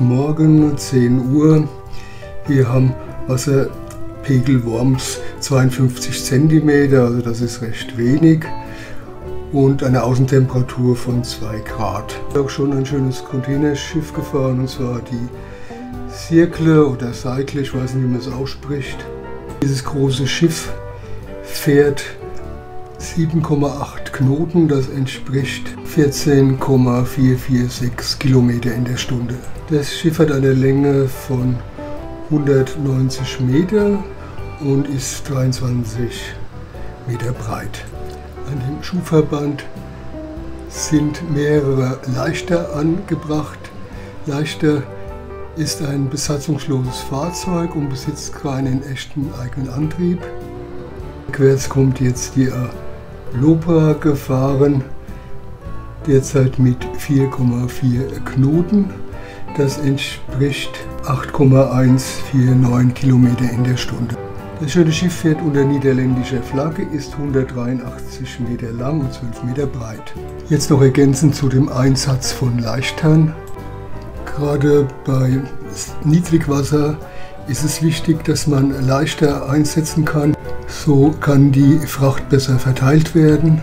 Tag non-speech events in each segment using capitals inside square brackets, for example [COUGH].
Morgen 10 Uhr. Wir haben Wasserpegel Worms 52 cm, also das ist recht wenig. Und eine Außentemperatur von 2 Grad. Auch schon ein schönes Containerschiff gefahren, und zwar die Circle oder Cycle, ich weiß nicht, wie man es ausspricht. Dieses große Schiff fährt 7,8 Knoten, das entspricht 14,446 Kilometer in der Stunde. Das Schiff hat eine Länge von 190 Meter und ist 23 Meter breit. An dem Schuhverband sind mehrere Leichter angebracht. Leichter ist ein besatzungsloses Fahrzeug und besitzt keinen echten eigenen Antrieb. Rückwärts kommt jetzt die Lopa gefahren, derzeit mit 4,4 Knoten. Das entspricht 8,149 Kilometer in der Stunde. Das schöne Schiff fährt unter niederländischer Flagge, ist 183 Meter lang und 12 Meter breit. Jetzt noch ergänzend zu dem Einsatz von Leichtern. Gerade bei Niedrigwasser ist es wichtig, dass man leichter einsetzen kann. So kann die Fracht besser verteilt werden.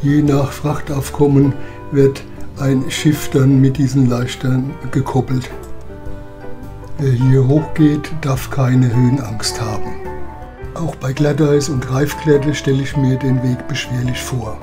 Je nach Frachtaufkommen wird ein Schiff dann mit diesen Leichtern gekoppelt. Wer hier hochgeht, darf keine Höhenangst haben. Auch bei Glatteis und Reifglätte stelle ich mir den Weg beschwerlich vor.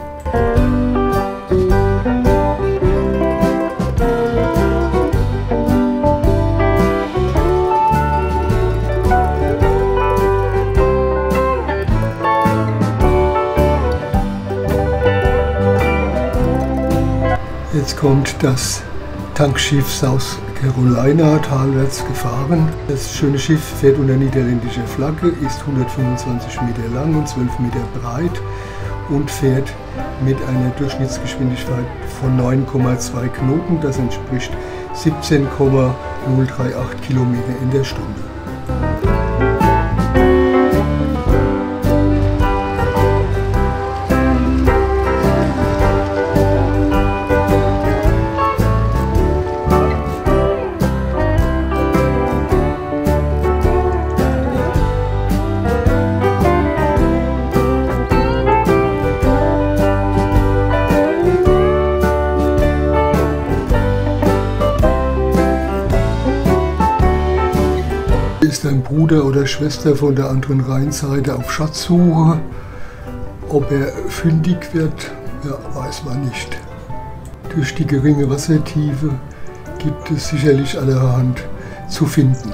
Jetzt kommt das Tankschiff South Carolina talwärts gefahren. Das schöne Schiff fährt unter niederländischer Flagge, ist 125 Meter lang und 12 Meter breit und fährt mit einer Durchschnittsgeschwindigkeit von 9,2 Knoten. Das entspricht 17,038 Kilometer in der Stunde. Ein Bruder oder Schwester von der anderen Rheinseite auf Schatzsuche. Ob er fündig wird, ja, weiß man nicht. Durch die geringe Wassertiefe gibt es sicherlich allerhand zu finden.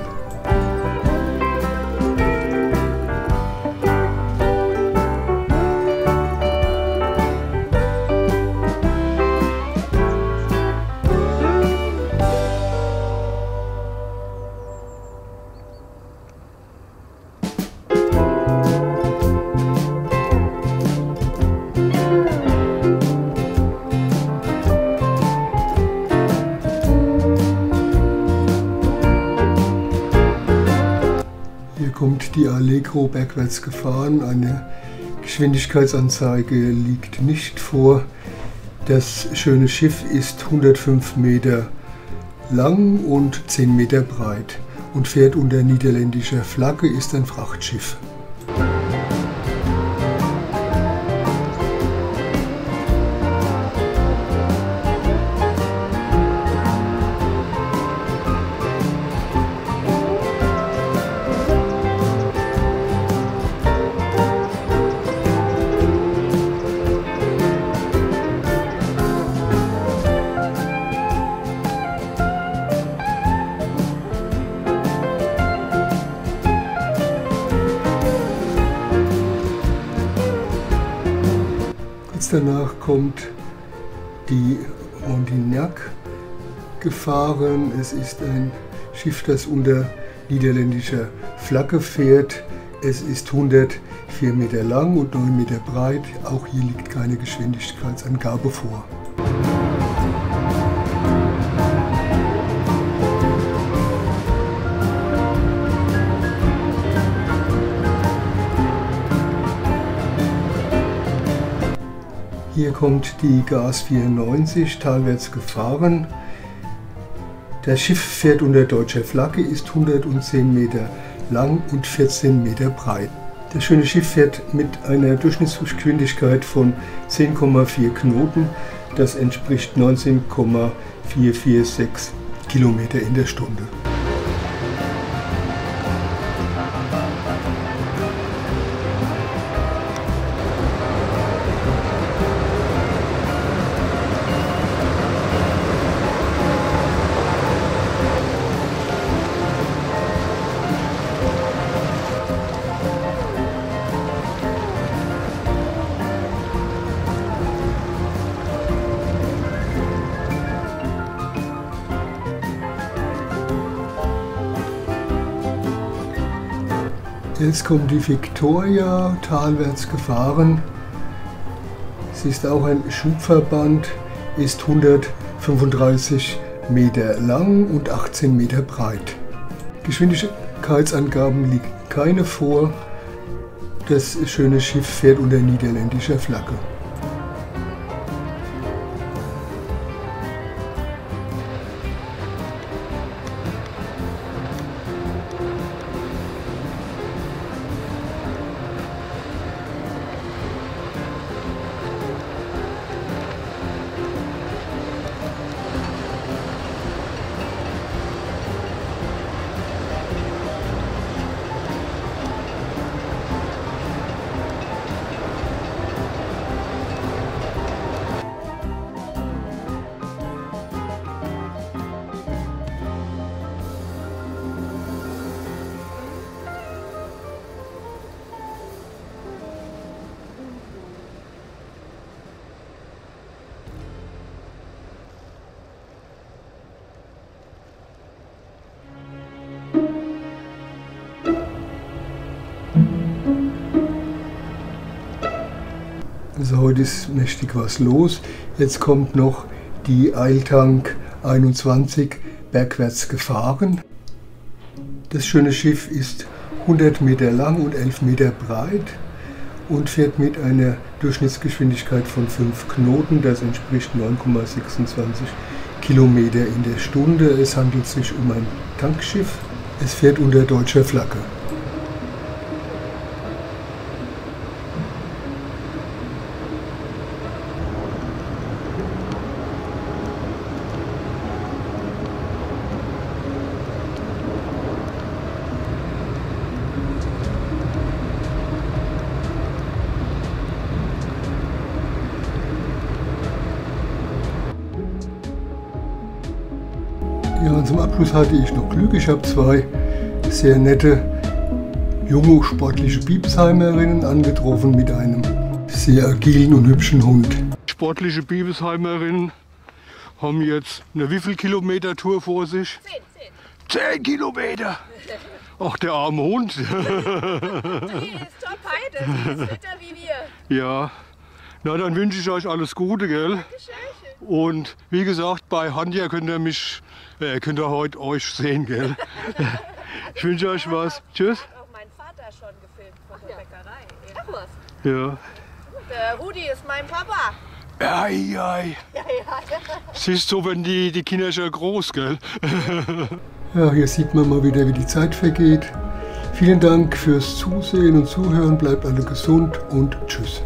Allegro bergwärts gefahren. Eine Geschwindigkeitsanzeige liegt nicht vor. Das schöne Schiff ist 105 Meter lang und 10 Meter breit und fährt unter niederländischer Flagge, ist ein Frachtschiff. Danach kommt die Mondignac gefahren. Es ist ein Schiff, das unter niederländischer Flagge fährt. Es ist 104 Meter lang und 9 Meter breit. Auch hier liegt keine Geschwindigkeitsangabe vor. Hier kommt die Gas 94 talwärts gefahren. Das Schiff fährt unter deutscher Flagge, ist 110 Meter lang und 14 Meter breit. Das schöne Schiff fährt mit einer Durchschnittsgeschwindigkeit von 10,4 Knoten. Das entspricht 19,446 Kilometer in der Stunde. Jetzt kommt die Victoria talwärts gefahren. Sie ist auch ein Schubverband, ist 135 Meter lang und 18 Meter breit. Geschwindigkeitsangaben liegen keine vor. Das schöne Schiff fährt unter niederländischer Flagge. Also heute ist mächtig was los. Jetzt kommt noch die Eiltank 21 bergwärts gefahren. Das schöne Schiff ist 100 Meter lang und 11 Meter breit und fährt mit einer Durchschnittsgeschwindigkeit von 5 Knoten. Das entspricht 9,26 Kilometer in der Stunde. Es handelt sich um ein Tankschiff. Es fährt unter deutscher Flagge. Ja, und zum Abschluss hatte ich noch Glück. Ich habe zwei sehr nette, junge, sportliche Biebsheimerinnen angetroffen mit einem sehr agilen und hübschen Hund. Sportliche Biebesheimerinnen haben jetzt eine wie viel Kilometer Tour vor sich? Zehn, zehn. Zehn Kilometer! Ach, der arme Hund. Die ist top die ist fitter wie wir. ja, na dann wünsche ich euch alles Gute, gell? Gescheiche. Und wie gesagt, bei Hanja könnt ihr mich, äh, könnt ihr heute euch sehen, gell? [LAUGHS] Ich wünsche euch was. Tschüss. Hat auch mein Vater schon gefilmt von der Bäckerei. Ach was. Ja. Der Rudi ist mein Papa. Ei, ei. Siehst du, wenn die, die Kinder schon groß, gell? [LAUGHS] Ja, hier sieht man mal wieder, wie die Zeit vergeht. Vielen Dank fürs Zusehen und Zuhören. Bleibt alle gesund und tschüss.